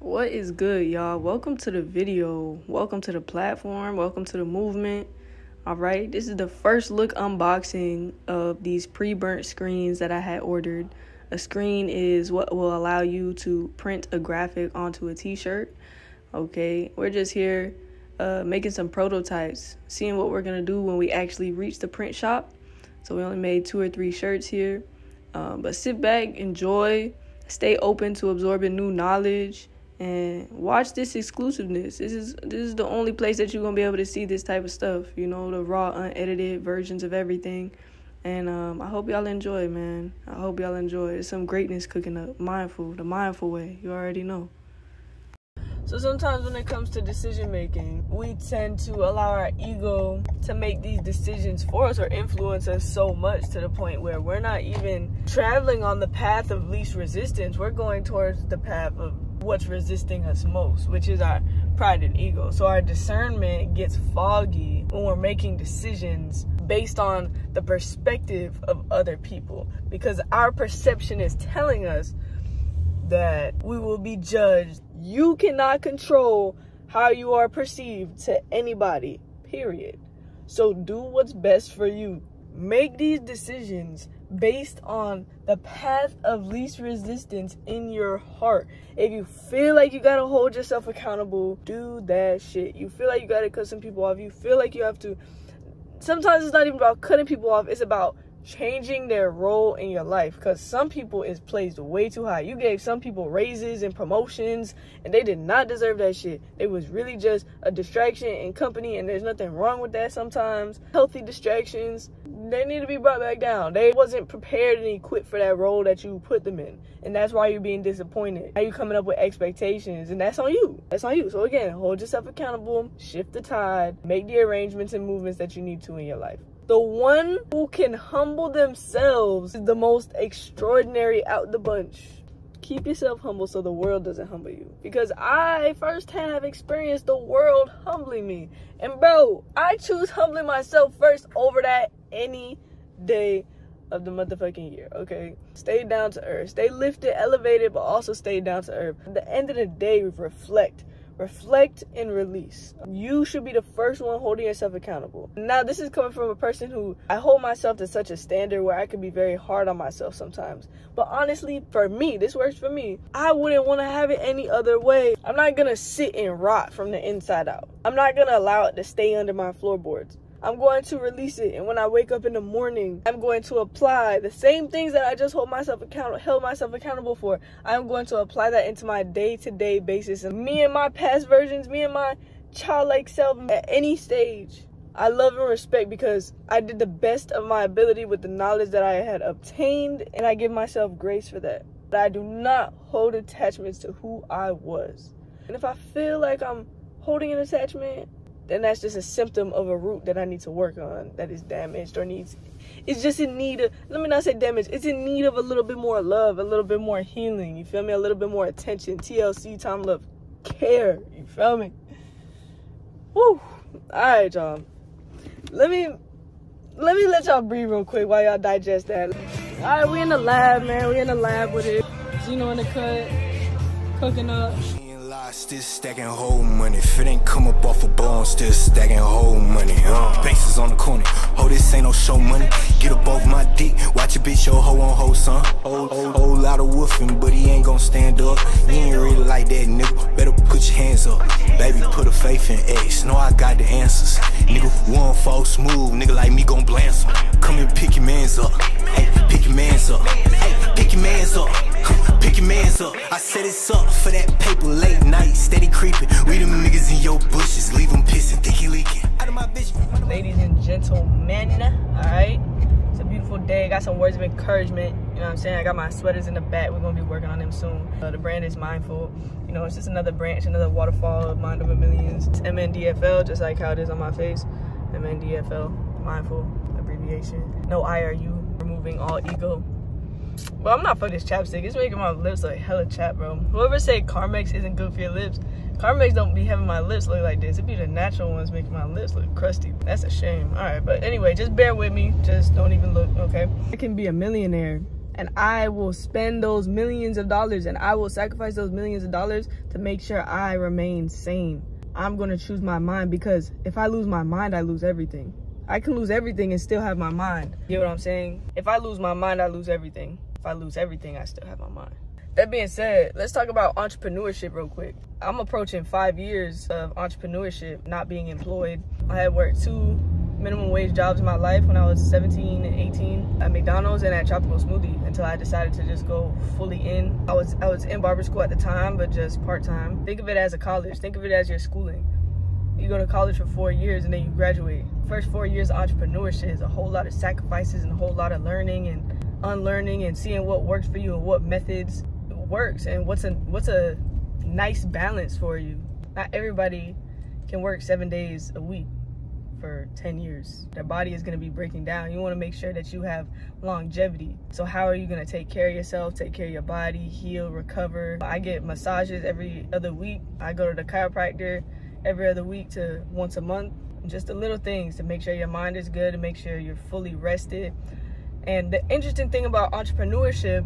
What is good, y'all? Welcome to the video. Welcome to the platform. Welcome to the movement. All right, this is the first look unboxing of these pre burnt screens that I had ordered. A screen is what will allow you to print a graphic onto a t shirt. Okay, we're just here uh, making some prototypes, seeing what we're gonna do when we actually reach the print shop. So we only made two or three shirts here. Um, but sit back, enjoy, stay open to absorbing new knowledge and watch this exclusiveness. This is this is the only place that you're gonna be able to see this type of stuff. You know, the raw, unedited versions of everything. And um, I hope y'all enjoy, man. I hope y'all enjoy. There's some greatness cooking up. Mindful, the mindful way. You already know. So sometimes when it comes to decision making, we tend to allow our ego to make these decisions for us or influence us so much to the point where we're not even traveling on the path of least resistance. We're going towards the path of what's resisting us most, which is our pride and ego. So our discernment gets foggy when we're making decisions based on the perspective of other people because our perception is telling us that we will be judged. You cannot control how you are perceived to anybody, period. So do what's best for you. Make these decisions based on the path of least resistance in your heart. If you feel like you gotta hold yourself accountable, do that shit. You feel like you gotta cut some people off. You feel like you have to. Sometimes it's not even about cutting people off, it's about changing their role in your life because some people is placed way too high. You gave some people raises and promotions and they did not deserve that shit. It was really just a distraction in company and there's nothing wrong with that sometimes. Healthy distractions, they need to be brought back down. They wasn't prepared and equipped for that role that you put them in. And that's why you're being disappointed. Now you coming up with expectations and that's on you. That's on you. So again, hold yourself accountable, shift the tide, make the arrangements and movements that you need to in your life. The one who can humble themselves is the most extraordinary out the bunch. Keep yourself humble so the world doesn't humble you. Because I firsthand have experienced the world humbling me. And bro, I choose humbling myself first over that any day of the motherfucking year, okay? Stay down to earth. Stay lifted, elevated, but also stay down to earth. At the end of the day, reflect reflect and release. You should be the first one holding yourself accountable. Now, this is coming from a person who I hold myself to such a standard where I can be very hard on myself sometimes. But honestly, for me, this works for me. I wouldn't want to have it any other way. I'm not gonna sit and rot from the inside out. I'm not gonna allow it to stay under my floorboards. I'm going to release it. And when I wake up in the morning, I'm going to apply the same things that I just hold myself accountable, held myself accountable for. I'm going to apply that into my day-to-day basis. And me and my past versions, me and my childlike self at any stage. I love and respect because I did the best of my ability with the knowledge that I had obtained, and I give myself grace for that. But I do not hold attachments to who I was. And if I feel like I'm holding an attachment, then that's just a symptom of a root that I need to work on that is damaged or needs it's just in need of let me not say damage it's in need of a little bit more love a little bit more healing you feel me? A little bit more attention TLC time love care you feel me? Woo. all right y'all. Let me let me let y'all breathe real quick while y'all digest that. All right we in the lab man. We in the lab with it. Gino in the cut cooking up Still stacking whole money. If it ain't come up off a bone, still stacking whole money. Uh, bases on the corner. Oh, this ain't no show money. Get up off my dick. Watch a bitch, your hoe on hoe, son. Whole, whole, whole lot of woofing, but he ain't gon' stand up. He ain't really like that, nigga. Better put your hands up. Baby, put a faith in X. Know I got the answers. Nigga, one fall smooth. Nigga like me gon' blast him. Come and pick your mans up. Hey, pick your mans up. Hey, pick your mans up. Pick your mans up. I set it up for that paper late night, steady creeping. We them niggas in your bushes, leave them pissing, think he leaking. Out of my vision. Ladies and gentlemen, alright? It's a beautiful day. Got some words of encouragement. You know what I'm saying? I got my sweaters in the back. We're gonna be working on them soon. Uh, the brand is Mindful. You know, it's just another branch, another waterfall of Mind Over Millions. It's MNDFL, just like how it is on my face. MNDFL, Mindful abbreviation. No IRU, removing all ego. But I'm not fucking this chapstick. It's making my lips look hella chap, bro. Whoever say Carmex isn't good for your lips, Carmex don't be having my lips look like this. It be the natural ones making my lips look crusty. That's a shame. All right, but anyway, just bear with me. Just don't even look, okay? I can be a millionaire and I will spend those millions of dollars and I will sacrifice those millions of dollars to make sure I remain sane. I'm going to choose my mind because if I lose my mind, I lose everything. I can lose everything and still have my mind. You know what I'm saying? If I lose my mind, I lose everything. If I lose everything, I still have my mind. That being said, let's talk about entrepreneurship real quick. I'm approaching five years of entrepreneurship, not being employed. I had worked two minimum wage jobs in my life when I was 17 and 18 at McDonald's and at Tropical Smoothie until I decided to just go fully in. I was I was in barber school at the time, but just part-time. Think of it as a college. Think of it as your schooling. You go to college for four years and then you graduate. First four years of entrepreneurship is a whole lot of sacrifices and a whole lot of learning and unlearning and seeing what works for you and what methods works and what's a what's a nice balance for you. Not everybody can work seven days a week for 10 years. Their body is going to be breaking down. You want to make sure that you have longevity. So how are you going to take care of yourself, take care of your body, heal, recover? I get massages every other week. I go to the chiropractor every other week to once a month. Just the little things to make sure your mind is good and make sure you're fully rested. And the interesting thing about entrepreneurship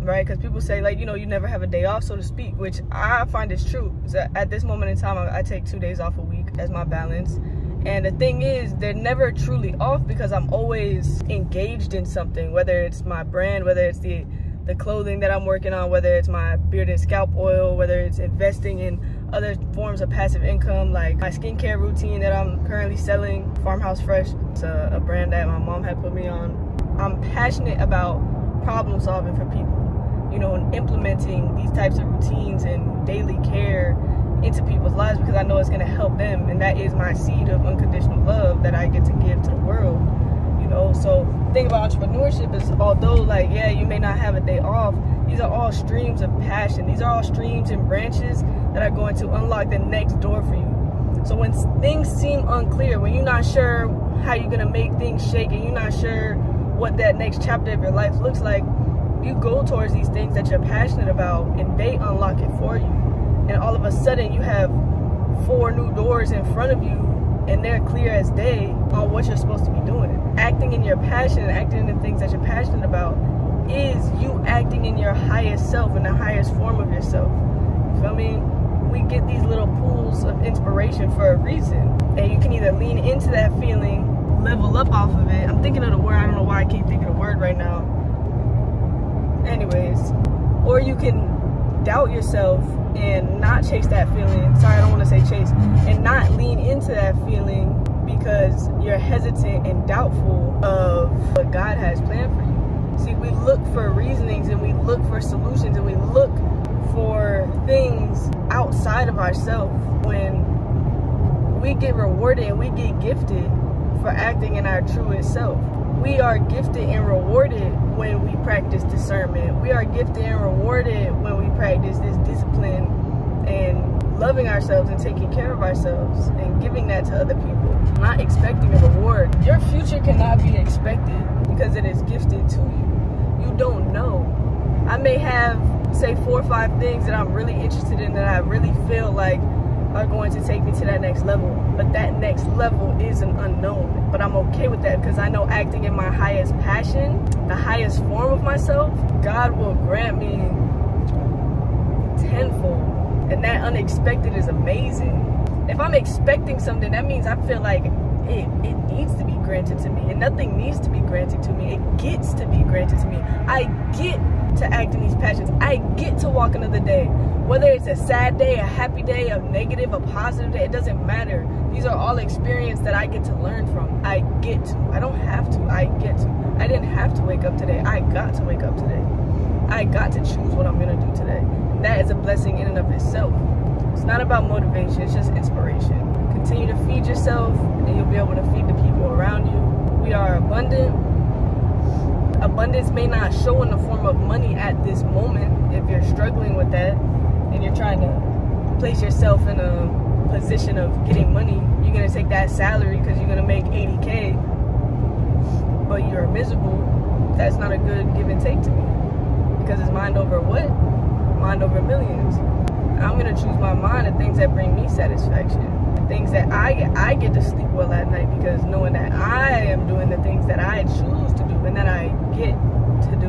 right? Because people say like, you know, you never have a day off, so to speak, which I find is true. So at this moment in time, I, take two days off a week as my balance. And the thing is, they're never truly off because I'm always engaged in something, whether it's my brand, whether it's the the clothing that I'm working on, whether it's my beard and scalp oil, whether it's investing in other forms of passive income, like my skincare routine that I'm currently selling, Farmhouse Fresh. It's a, a brand that my mom had put me on. I'm passionate about problem solving for people you know, and implementing these types of routines and daily care into people's lives because I know it's going to help them. And that is my seed of unconditional love that I get to give to the world, you know. So, the thing about entrepreneurship is although, like, yeah, you may not have a day off, these are all streams of passion. These are all streams and branches that are going to unlock the next door for you. So, when things seem unclear, when you're not sure how you're going to make things shake and you're not sure what that next chapter of your life looks like, you go towards these things that you're passionate about and they unlock it for you. And all of a sudden you have four new doors in front of you and they're clear as day on what you're supposed to be doing. Acting in your passion and acting in the things that you're passionate about is you acting in your highest self, in the highest form of yourself. You feel me? We get these little pools of inspiration for a reason. And you can either lean into that feeling, level up off of it. I'm thinking of the word, I don't know why I can't think of the word right now. Anyways or you can doubt yourself and not chase that feeling. Sorry i don't want to say chase. And not lean into that feeling because you're hesitant and doubtful of what god has planned for you. See we look for reasonings and we look for solutions and we look for things outside of ourselves when we get rewarded and we get gifted for acting in our truest self we are gifted and rewarded when we practice discernment. We are gifted and rewarded when we practice this discipline and loving ourselves and taking care of ourselves and giving that to other people. Not expecting a reward. Your future cannot be expected because it is gifted to you. You don't know. I may have, say, four or five things that I'm really interested in that I really feel like are going to take me to that next level. But that next level is an unknown. But I'm okay with that because I know acting in my highest passion, the highest form of myself, God will grant me tenfold. And that unexpected is amazing. If I'm expecting something, that means I feel like it, it needs to be granted to me. And nothing needs to be granted to me. It gets to be granted to me. I get to act in these passions. I get to walk another day. Whether it's a sad day, a happy day, a negative, a positive day, it doesn't matter. These are all experiences that I get to learn from. I get to. I don't have to. I get to. I didn't have to wake up today. I got to wake up today. I got to choose what I'm going to do today. And that is a blessing in and of itself. It's not about motivation, it's just inspiration. Continue to feed yourself, and you'll be able to feed the people around you. We are abundant. Abundance may not show in the form of money at this moment if you're struggling with that and you're trying to place yourself in a position of getting money, you're gonna take that salary because you're gonna make 80k, but you're miserable. That's not a good give and take to me because it's mind over what? Mind over millions. I'm gonna choose my mind and things that bring me satisfaction. Things that I I get to sleep well at night because knowing that I am doing the things that I choose to do and that I get to do.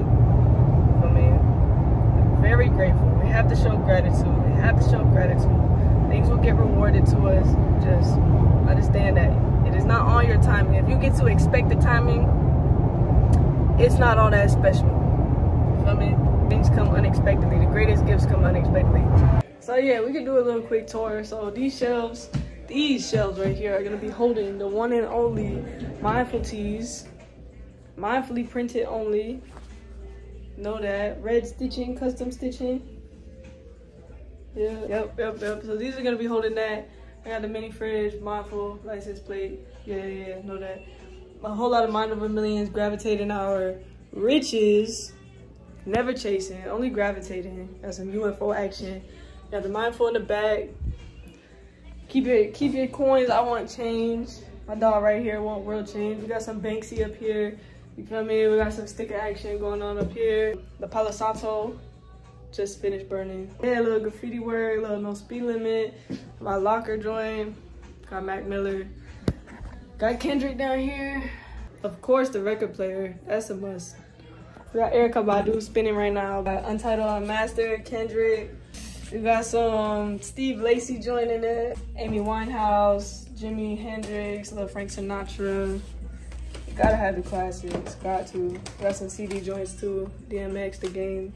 I mean, very grateful. We have to show gratitude. We have to show gratitude. Things will get rewarded to us. Just understand that it is not all your timing. If you get to expect the timing, it's not all that special. You feel me? Things come unexpectedly. The greatest gifts come unexpectedly. So yeah, we can do a little quick tour. So these shelves, these shelves right here are gonna be holding the one and only Mindful Tees. Mindfully printed only. Know that. Red stitching, custom stitching. Yeah, yep, yep, yep. So these are gonna be holding that. I got the mini fridge, mindful, license plate. Yeah, yeah, know that. A whole lot of mind over millions gravitating our riches. Never chasing, only gravitating. Got some UFO action. Got the mindful in the back. Keep your keep your coins. I want change. My dog right here want world change. We got some Banksy up here. You feel me? We got some sticker action going on up here. The Palo Santo just finished burning. Yeah, a little graffiti work, a little no speed limit. My locker joint. Got Mac Miller. Got Kendrick down here. Of course, the record player. That's a must. We got Erykah Badu spinning right now. Got Untitled Unmastered, Kendrick. We got some Steve Lacy joining it. Amy Winehouse, Jimi Hendrix, little Frank Sinatra. Gotta have the classics, got to. Got some CD joints too. DMX, The Game.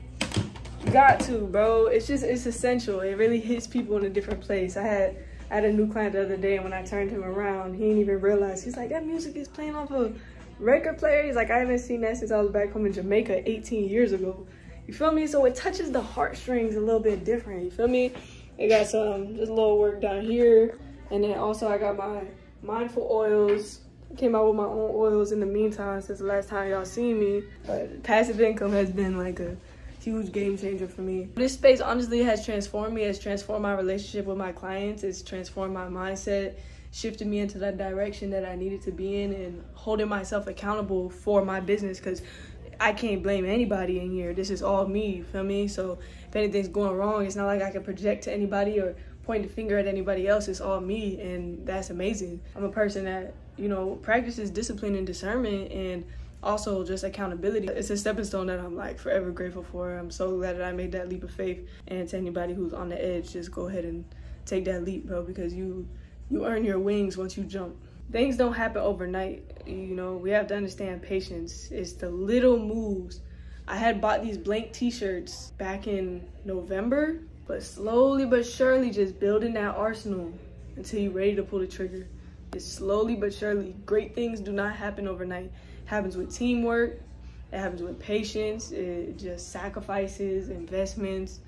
got to, bro. It's just, it's essential. It really hits people in a different place. I had, I had a new client the other day and when I turned him around, he didn't even realize. He's like, that music is playing off a record player. He's like, I haven't seen that since I was back home in Jamaica 18 years ago. You feel me? So it touches the heartstrings a little bit different. You feel me? It got some just a little work down here. And then also I got my mindful oils. Came out with my own oils in the meantime since the last time y'all seen me. But passive income has been like a huge game changer for me. This space honestly has transformed me. It's transformed my relationship with my clients. It's transformed my mindset shifted me into that direction that I needed to be in and holding myself accountable for my business because I can't blame anybody in here. This is all me, feel me? So if anything's going wrong, it's not like I can project to anybody or point the finger at anybody else. It's all me, and that's amazing. I'm a person that, you know, practices discipline and discernment and also just accountability. It's a stepping stone that I'm like forever grateful for. I'm so glad that I made that leap of faith. And to anybody who's on the edge, just go ahead and take that leap, bro, because you you earn your wings once you jump things don't happen overnight. You know, we have to understand patience. It's the little moves. I had bought these blank t-shirts back in November, but slowly but surely just building that arsenal until you're ready to pull the trigger. It's slowly but surely. Great things do not happen overnight. It happens with teamwork. It happens with patience. It just sacrifices, investments,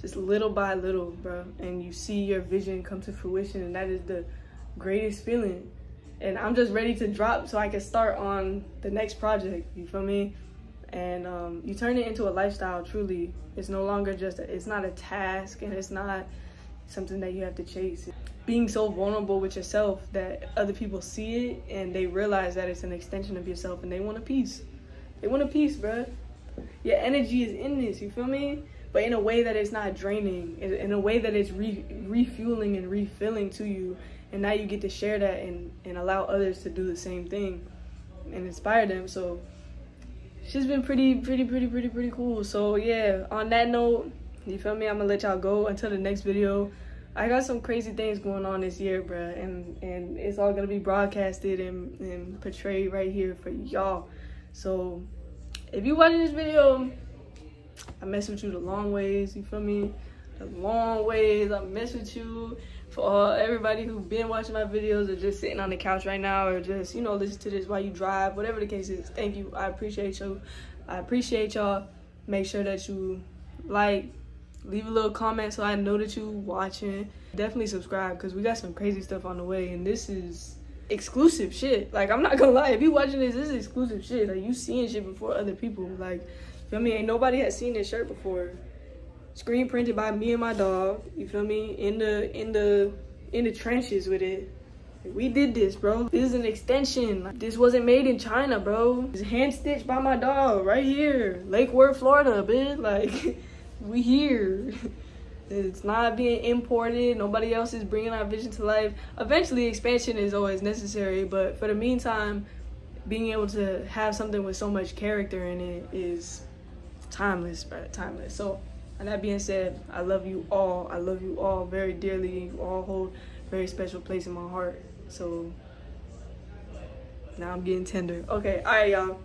just little by little, bro. And you see your vision come to fruition, and that is the greatest feeling and I'm just ready to drop so I can start on the next project. You feel me? And um, you turn it into a lifestyle. Truly, it's no longer just a, it's not a task, and it's not something that you have to chase. Being so vulnerable with yourself that other people see it and they realize that it's an extension of yourself, and they want a piece. They want a piece, bruh. Your energy is in this. You feel me? But in a way that it's not draining, in a way that it's re- refueling and refilling to you and now you get to share that and, and allow others to do the same thing and inspire them so she's been pretty pretty pretty pretty pretty cool. So yeah on that note you feel me? I'm gonna let y'all go until the next video. I got some crazy things going on this year bruh and and it's all gonna be broadcasted and, and portrayed right here for y'all. So if you watching this video i mess with you the long ways you feel me? The long ways i mess with you for all everybody who's been watching my videos or just sitting on the couch right now or just, you know, listen to this while you drive, whatever the case is. Thank you. I appreciate you. I appreciate y'all. Make sure that you like, leave a little comment so I know that you watching. Definitely subscribe because we got some crazy stuff on the way and this is exclusive shit. Like, I'm not gonna lie. If you watching this, this is exclusive shit. Like, you seeing shit before other people. Like, feel me? Ain't nobody has seen this shirt before screen printed by me and my dog. You feel me? In the in the in the trenches with it. We did this, bro. This is an extension. This wasn't made in China, bro. It's hand stitched by my dog right here, Lake Worth, Florida, bitch. Like, we here. It's not being imported. Nobody else is bringing our vision to life. Eventually, expansion is always necessary, but for the meantime, being able to have something with so much character in it is timeless, bro. Timeless. So And that being said, I love you all. I love you all very dearly. You all hold very special place in my heart. So now I'm getting tender. Okay, all right, y'all.